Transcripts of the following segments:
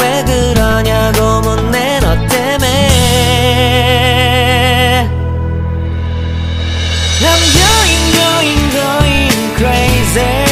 왜 그러냐고 묻네 너 때문에 I'm going going going crazy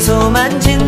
走满街。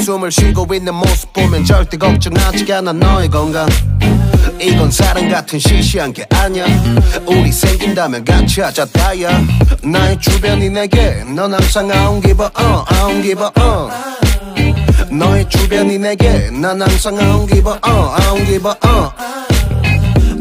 숨을 쉬고 있는 모습 보면 절대 걱정하지 않아. 너의 건강. 이건 사랑 같은 시시한 게 아니야. 우리 생긴다면 같이 하자 다야 나의 주변이 내게 넌 항상 I don't give a uh, uh. 너의 주변이 내게 난 항상 I don't give a uh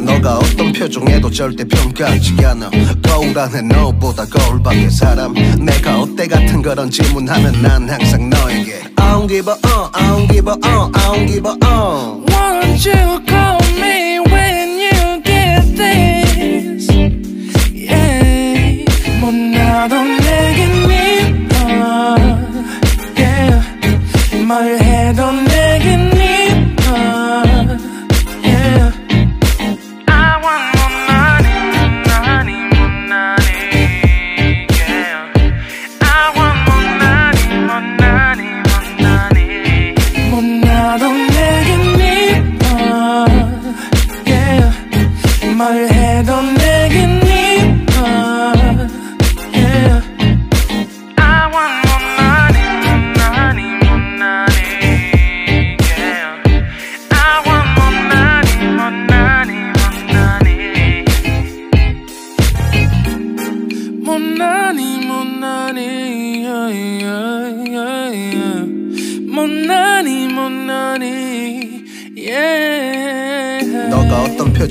너가 어떤 표정에도 절대 평가하지 않아 거울 안에 너보다 거울 밖의 사람 내가 어때 같은 그런 질문하면 난 항상 너에게 I don't give a uh, I don't give a uh, I don't give a uh Won't you call me when you get this?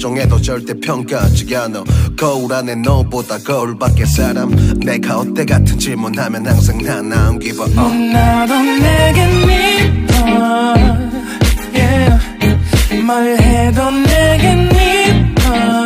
표정에도 절대 평가하지 않아 거울 안에 너보다 거울 밖의 사람 내가 어때 같은 질문하면 항상 난 I don't give a 뭐 uh 나도 내겐 미워. Yeah. 뭘 해도 내겐 미워.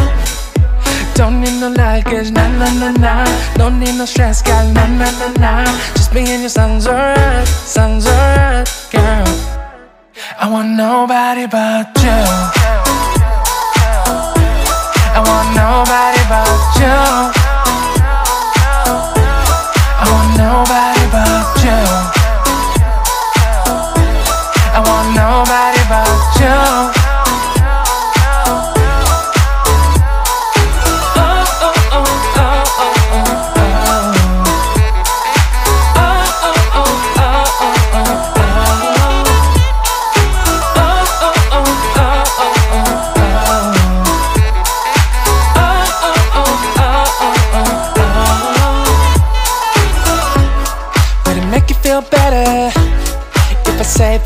Don't need no luggage, nah nah nah nah. Don't need no stress, girl, nah nah nah nah. Just me and you sounds alright, sounds alright, girl. I want nobody but you. I want nobody but you.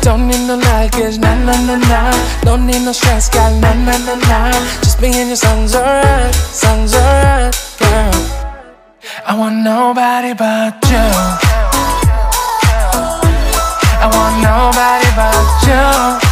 Don't need no luggage, nah nah nah nah. Don't need no stress, girl, nah nah nah nah. Just me and your sounds alright, sounds alright, girl. I want nobody but you. I want nobody but you.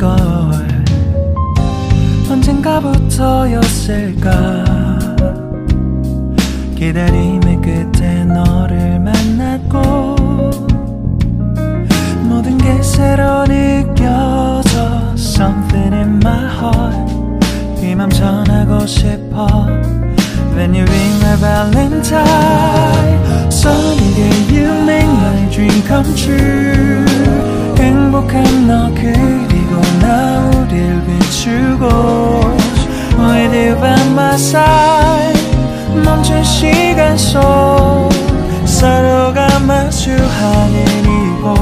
걸 언젠가부터였을까 기다림의 끝에 너를 만났고 모든 게 새로 느껴져 Something in my heart 이맘 전하고 싶어 When you ring my valentine Sunny day you make my dream come true 행복한 너 그리고 나 우릴 비추고 With you by my side 멈춘 시간 속 서로가 마주하는 이곳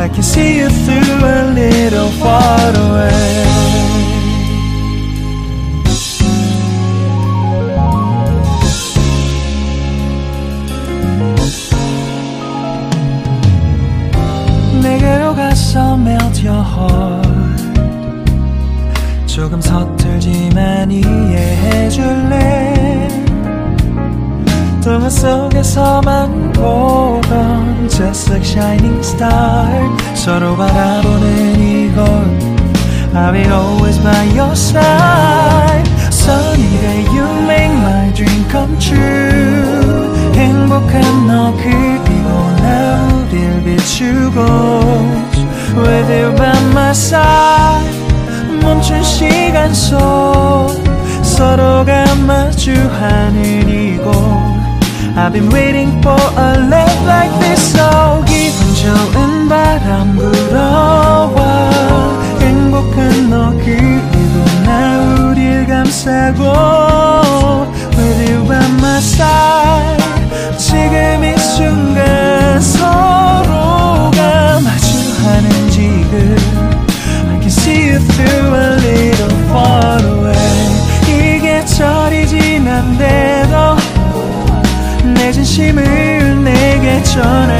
I can see you through a little far away 속에서만 보던 Just like shining star 서로 바라보는 이곳 I'll be always by your side Sunny day you make my dream come true 행복한 너 그리고 나 우릴 비추고 With you by my side 멈춘 시간 속 서로가 마주하는 이곳 I've been waiting for a love like this So 기분 좋은 바람 불어와 행복한 너 그리고 나 우릴 감싸고 With you by my side 전할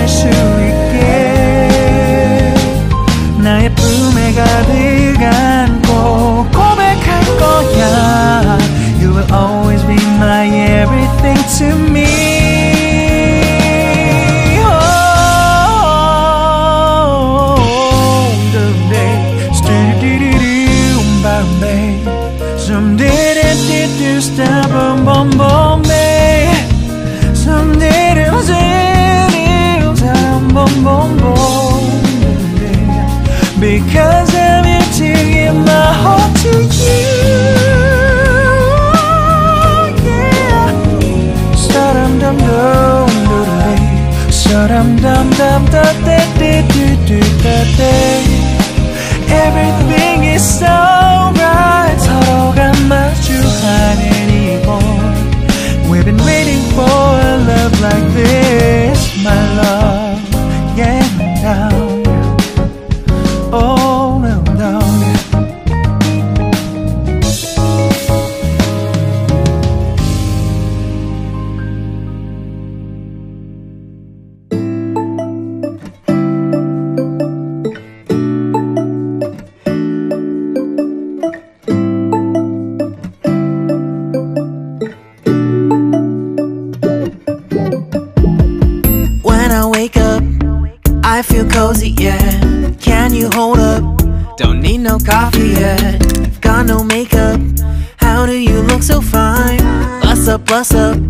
Sa-dum dum dum da da da da da da da Everything is so right 서로가 마주하는 이곳 We've been waiting for a love like this Cozy, yeah. Can you hold up? Don't need no coffee yet. Got no makeup. How do you look so fine? Bust up, bust up.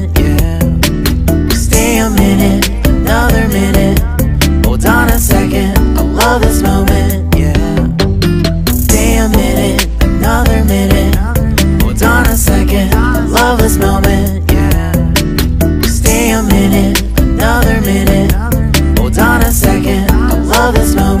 love is no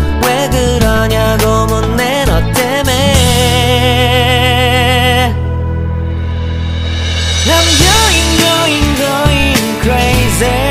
왜 그러냐고 묻네 너 때문에 I'm going going going crazy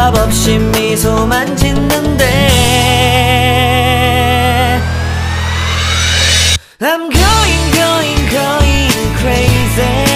대답 없이 미소만 짓는데 I'm going, going, going crazy.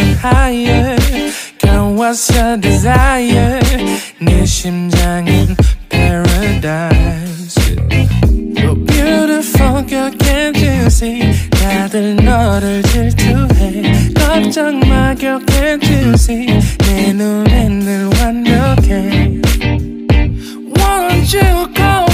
and higher Girl, what's your desire? 내 심장은 paradise You're beautiful girl, can't you see? 다들 너를 질투해 걱정 마 girl, can't you see? 내 눈엔 늘 완벽해 Won't you go